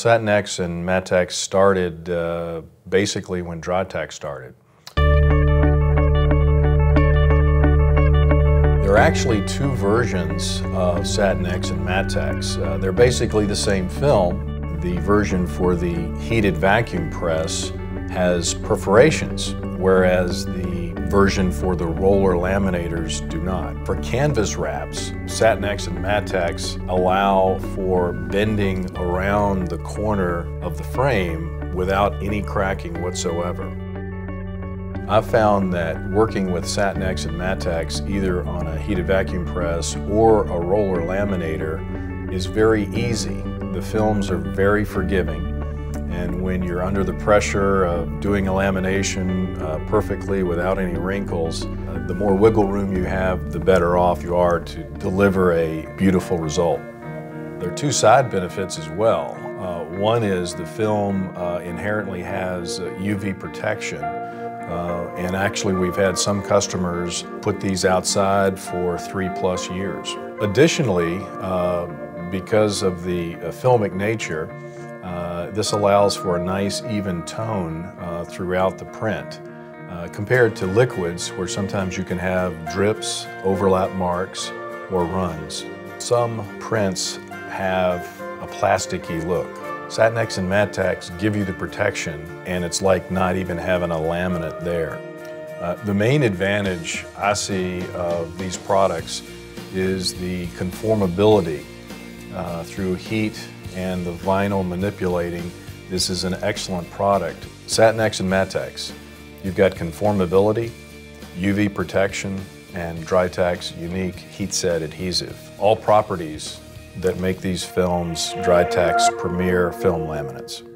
Satinex and Mattex started uh, basically when Drytac started. There are actually two versions of Satinex and Mattex. Uh, they're basically the same film. The version for the heated vacuum press has perforations, whereas the version for the roller laminators do not. For canvas wraps, Satinex and Mattex allow for bending around the corner of the frame without any cracking whatsoever. I've found that working with Satinex and Mattex either on a heated vacuum press or a roller laminator is very easy. The films are very forgiving and when you're under the pressure of doing a lamination uh, perfectly without any wrinkles, uh, the more wiggle room you have, the better off you are to deliver a beautiful result. There are two side benefits as well. Uh, one is the film uh, inherently has UV uh, protection, uh, and actually we've had some customers put these outside for three plus years. Additionally, because of the filmic nature, uh, this allows for a nice even tone uh, throughout the print. Uh, compared to liquids where sometimes you can have drips, overlap marks, or runs. Some prints have a plasticky look. Satinex and Mattex give you the protection and it's like not even having a laminate there. Uh, the main advantage I see of these products is the conformability uh, through heat and the vinyl manipulating, this is an excellent product. Satinex and Mattex, you've got conformability, UV protection, and Drytac's unique Heatset adhesive. All properties that make these films Drytac's premier film laminates.